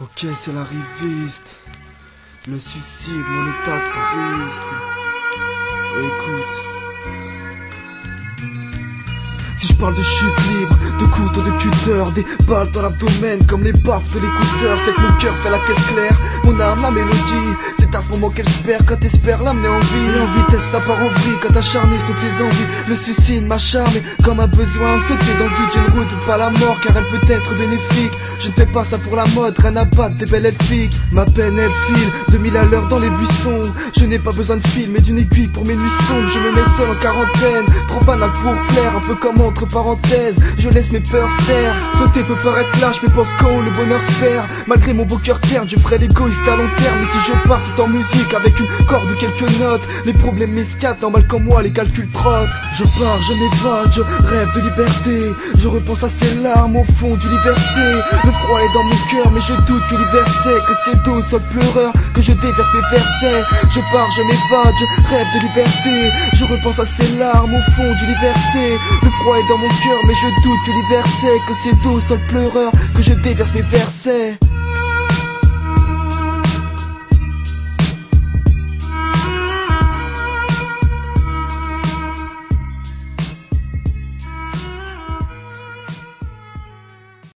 Ok, c'est la riviste. Le suicide, mon état triste. Écoute. Si je parle de chute libre, de couteau, de cutter, des balles dans l'abdomen comme les baffes de l'écouteur, c'est que mon cœur fait la caisse claire, mon âme la mélodie, à ce moment qu'elle espère quand t'espères l'amener en vie. Et en vitesse ça part en vrille quand acharné sont tes envies. Le suicide m'acharne comme un besoin sauter dans le vide. Je ne pas la mort car elle peut être bénéfique. Je ne fais pas ça pour la mode, rien à battre des belles elfiques. Ma peine elle file, 2000 à l'heure dans les buissons. Je n'ai pas besoin de fil mais d'une aiguille pour mes nuits sombres. Je me mets seul en quarantaine, trop banal pour plaire, un peu comme entre parenthèses. Je laisse mes peurs se taire. Sauter peut paraître lâche mais pense quand le bonheur se perd. Malgré mon beau cœur terne, je ferai l'égoïste à long terme. Mais si je pars c'est en musique avec une corde ou quelques notes. Les problèmes m'escatent, normal comme moi les calculs trottent. Je pars, je m'évade, je rêve de liberté. Je repense à ces larmes au fond d'université. Le froid est dans mon cœur, mais je doute que l'hiver sait que c'est d'eau seul pleureur que je déverse mes versets. Je pars, je m'évade, je rêve de liberté. Je repense à ces larmes au fond d'université. Le froid est dans mon cœur, mais je doute que l'hiver sait que c'est d'eau seul pleureur que je déverse mes versets.